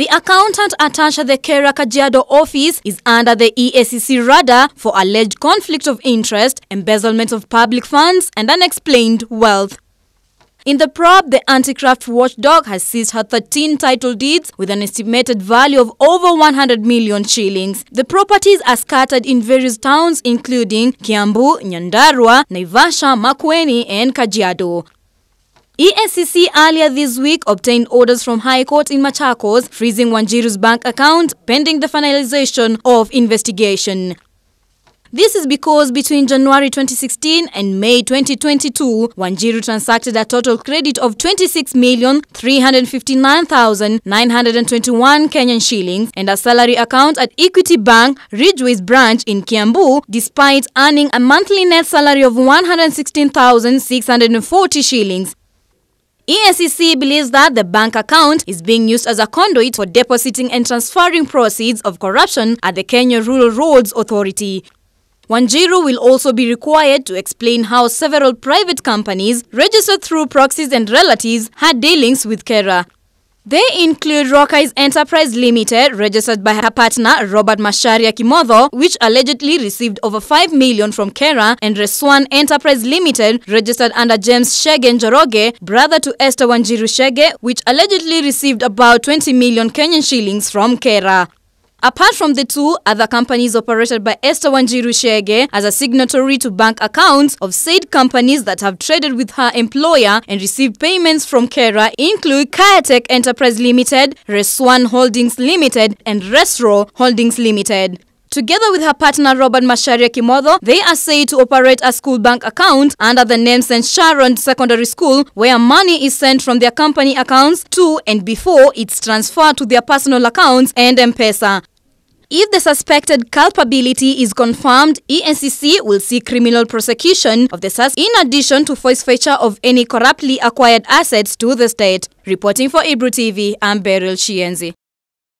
The accountant attached at the KeRRA Kajiado office is under the EACC radar for alleged conflict of interest, embezzlement of public funds, and unexplained wealth. In the probe, the anti-graft watchdog has seized her 13 title deeds with an estimated value of over 100 million shillings. The properties are scattered in various towns including Kiambu, Nyandarua, Naivasha, Makueni and Kajiado. EACC earlier this week obtained orders from High Court in Machakos freezing Wanjiru's bank account pending the finalization of investigation. This is because between January 2016 and May 2022, Wanjiru transacted a total credit of 26,359,921 Kenyan shillings and a salary account at Equity Bank, Ridgeways branch in Kiambu, despite earning a monthly net salary of 116,640 shillings. EACC believes that the bank account is being used as a conduit for depositing and transferring proceeds of corruption at the Kenya Rural Roads Authority. Wanjiru will also be required to explain how several private companies registered through proxies and relatives had dealings with KeRRA. They include Rockeyes Enterprise Limited, registered by her partner Robert Masharia Kimotho, which allegedly received over 5 million from Kera, and Reswan Enterprise Limited, registered under James Shege Njoroge, brother to Esther Wanjiru Shege, which allegedly received about 20 million Kenyan shillings from Kera. Apart from the two, other companies operated by Esther Wanjiru Chege as a signatory to bank accounts of said companies that have traded with her employer and received payments from KeRRA include Kayatek Enterprise Limited, Reswan Holdings Limited, and Resro Holdings Limited. Together with her partner Robert Macharia Kimotho, they are said to operate a school bank account under the name St. Sharon Secondary School where money is sent from their company accounts to and before it's transferred to their personal accounts and M-Pesa. If the suspected culpability is confirmed, EACC will see criminal prosecution of the sus in addition to forfeiture of any corruptly acquired assets to the state. Reporting for Ebru TV, I'm Beryl Shienzi.